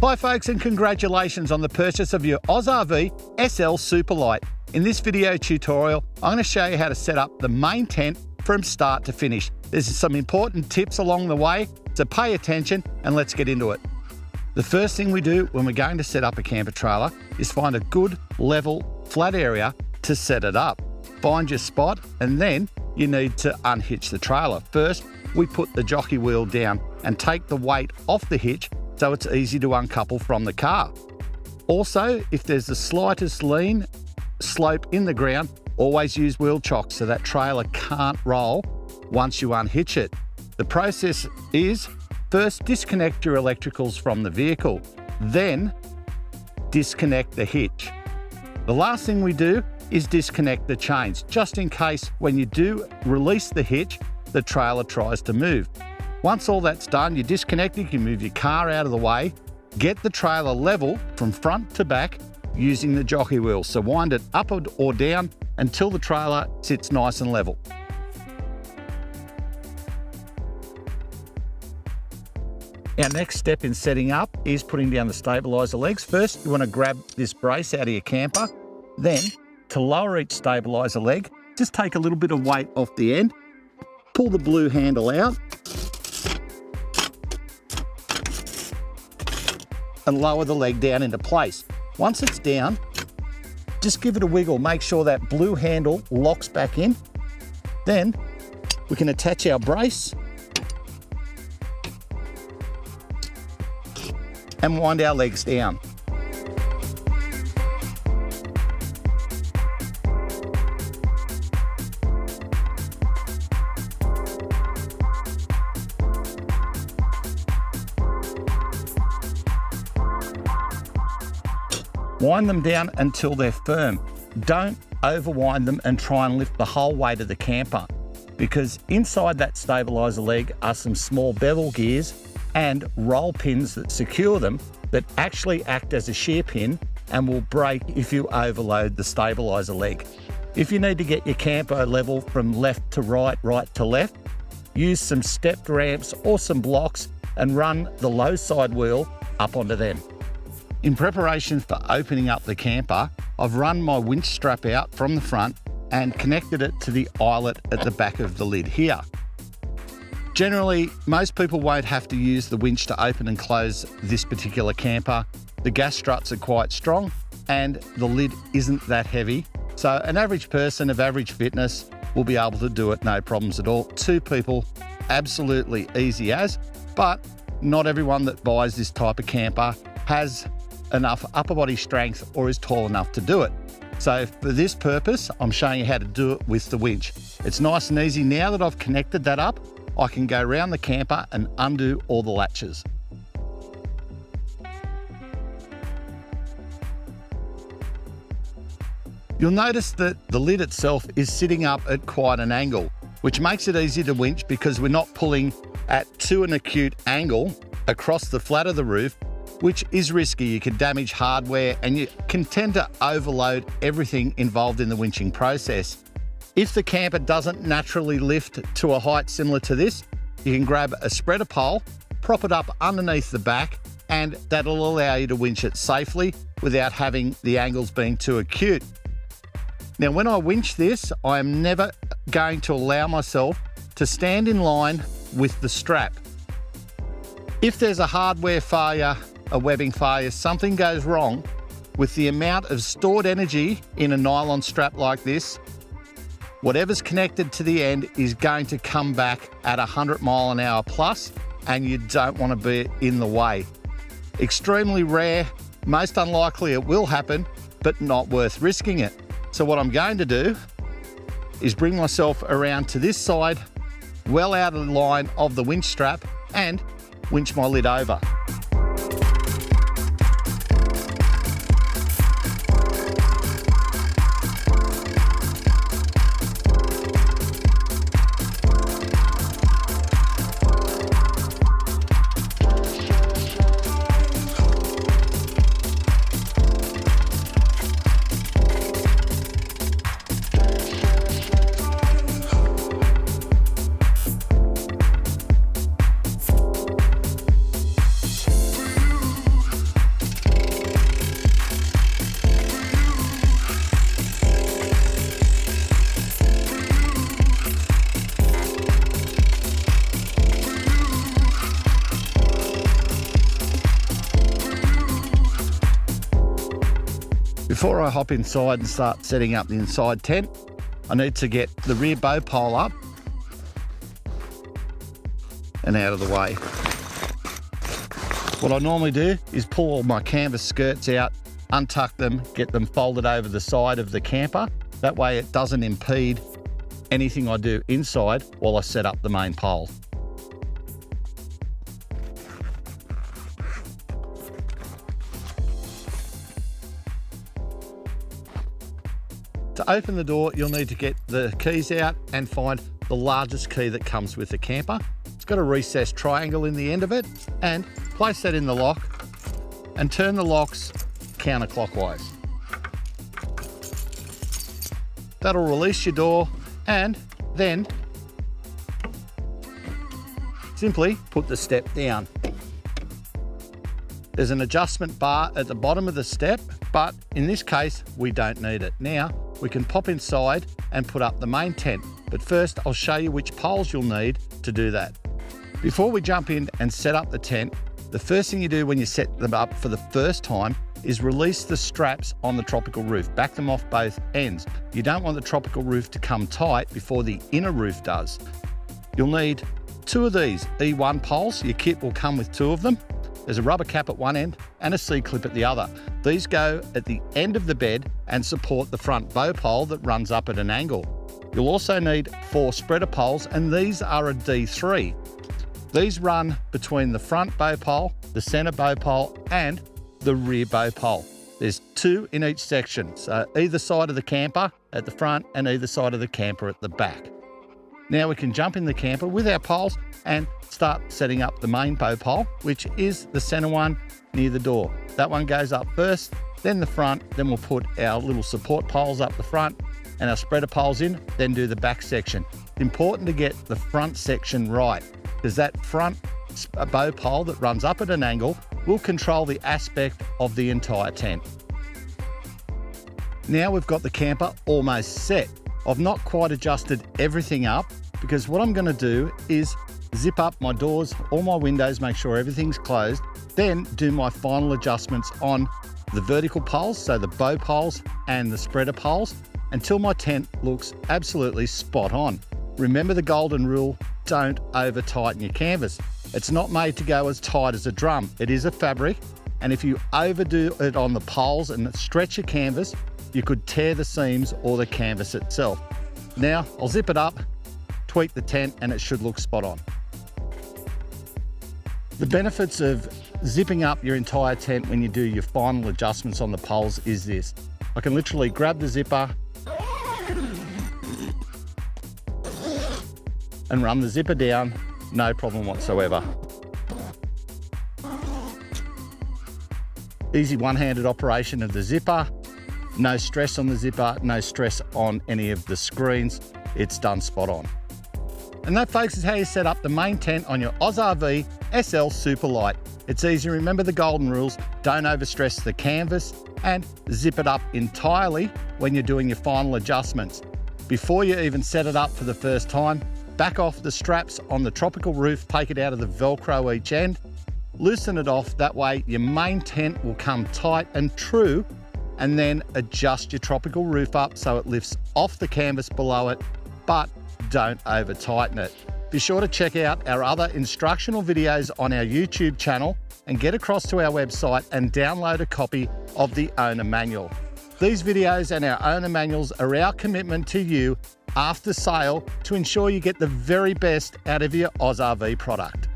Hi folks and congratulations on the purchase of your AusRV SL Superlite. In this video tutorial, I'm going to show you how to set up the main tent from start to finish. There's some important tips along the way, so pay attention and let's get into it. The first thing we do when we're going to set up a camper trailer is find a good, level, flat area to set it up. Find your spot and then you need to unhitch the trailer. First, we put the jockey wheel down and take the weight off the hitch so it's easy to uncouple from the car. Also, if there's the slightest lean slope in the ground, always use wheel chocks so that trailer can't roll once you unhitch it. The process is first disconnect your electricals from the vehicle, then disconnect the hitch. The last thing we do is disconnect the chains, just in case when you do release the hitch, the trailer tries to move. Once all that's done, you disconnect, you can move your car out of the way, get the trailer level from front to back using the jockey wheel. So wind it up or down until the trailer sits nice and level. Our next step in setting up is putting down the stabiliser legs. First, you want to grab this brace out of your camper. Then, to lower each stabiliser leg, just take a little bit of weight off the end, pull the blue handle out, and lower the leg down into place. Once it's down, just give it a wiggle. Make sure that blue handle locks back in. Then we can attach our brace and wind our legs down. Wind them down until they're firm. Don't overwind them and try and lift the whole weight of the camper because inside that stabiliser leg are some small bevel gears and roll pins that secure them that actually act as a shear pin and will break if you overload the stabiliser leg. If you need to get your camper level from left to right, right to left, use some stepped ramps or some blocks and run the low side wheel up onto them. In preparation for opening up the camper, I've run my winch strap out from the front and connected it to the eyelet at the back of the lid here. Generally, most people won't have to use the winch to open and close this particular camper. The gas struts are quite strong and the lid isn't that heavy. So an average person of average fitness will be able to do it no problems at all. Two people, absolutely easy as, but not everyone that buys this type of camper has enough upper body strength or is tall enough to do it. So for this purpose, I'm showing you how to do it with the winch. It's nice and easy. Now that I've connected that up, I can go around the camper and undo all the latches. You'll notice that the lid itself is sitting up at quite an angle, which makes it easy to winch because we're not pulling at too an acute angle across the flat of the roof which is risky. You can damage hardware and you can tend to overload everything involved in the winching process. If the camper doesn't naturally lift to a height similar to this, you can grab a spreader pole, prop it up underneath the back, and that'll allow you to winch it safely without having the angles being too acute. Now, when I winch this, I am never going to allow myself to stand in line with the strap. If there's a hardware failure a webbing failure, something goes wrong with the amount of stored energy in a nylon strap like this, whatever's connected to the end is going to come back at 100 mile an hour plus and you don't want to be in the way. Extremely rare, most unlikely it will happen, but not worth risking it. So what I'm going to do is bring myself around to this side, well out of the line of the winch strap and winch my lid over. Before I hop inside and start setting up the inside tent, I need to get the rear bow pole up and out of the way. What I normally do is pull all my canvas skirts out, untuck them, get them folded over the side of the camper. That way it doesn't impede anything I do inside while I set up the main pole. Open the door, you'll need to get the keys out and find the largest key that comes with the camper. It's got a recessed triangle in the end of it and place that in the lock and turn the locks counterclockwise. That'll release your door and then simply put the step down. There's an adjustment bar at the bottom of the step, but in this case, we don't need it. Now, we can pop inside and put up the main tent. But first, I'll show you which poles you'll need to do that. Before we jump in and set up the tent, the first thing you do when you set them up for the first time is release the straps on the tropical roof. Back them off both ends. You don't want the tropical roof to come tight before the inner roof does. You'll need two of these E1 poles. Your kit will come with two of them. There's a rubber cap at one end and a C-clip at the other. These go at the end of the bed and support the front bow pole that runs up at an angle. You'll also need four spreader poles and these are a D3. These run between the front bow pole, the centre bow pole and the rear bow pole. There's two in each section, so either side of the camper at the front and either side of the camper at the back. Now we can jump in the camper with our poles and start setting up the main bow pole, which is the center one near the door. That one goes up first, then the front, then we'll put our little support poles up the front and our spreader poles in, then do the back section. Important to get the front section right because that front uh, bow pole that runs up at an angle will control the aspect of the entire tent. Now we've got the camper almost set. I've not quite adjusted everything up because what I'm going to do is zip up my doors, all my windows, make sure everything's closed, then do my final adjustments on the vertical poles, so the bow poles and the spreader poles, until my tent looks absolutely spot on. Remember the golden rule, don't over tighten your canvas. It's not made to go as tight as a drum. It is a fabric, and if you overdo it on the poles and stretch your canvas, you could tear the seams or the canvas itself. Now, I'll zip it up, tweak the tent, and it should look spot on. The benefits of zipping up your entire tent when you do your final adjustments on the poles is this. I can literally grab the zipper and run the zipper down, no problem whatsoever. Easy one-handed operation of the zipper, no stress on the zipper, no stress on any of the screens. It's done spot on. And that, folks, is how you set up the main tent on your AusRV SL Superlite. It's easy, remember the golden rules, don't overstress the canvas and zip it up entirely when you're doing your final adjustments. Before you even set it up for the first time, back off the straps on the tropical roof, take it out of the Velcro each end, loosen it off, that way your main tent will come tight and true and then adjust your tropical roof up so it lifts off the canvas below it, but don't over tighten it. Be sure to check out our other instructional videos on our YouTube channel and get across to our website and download a copy of the owner manual. These videos and our owner manuals are our commitment to you after sale to ensure you get the very best out of your AusRV product.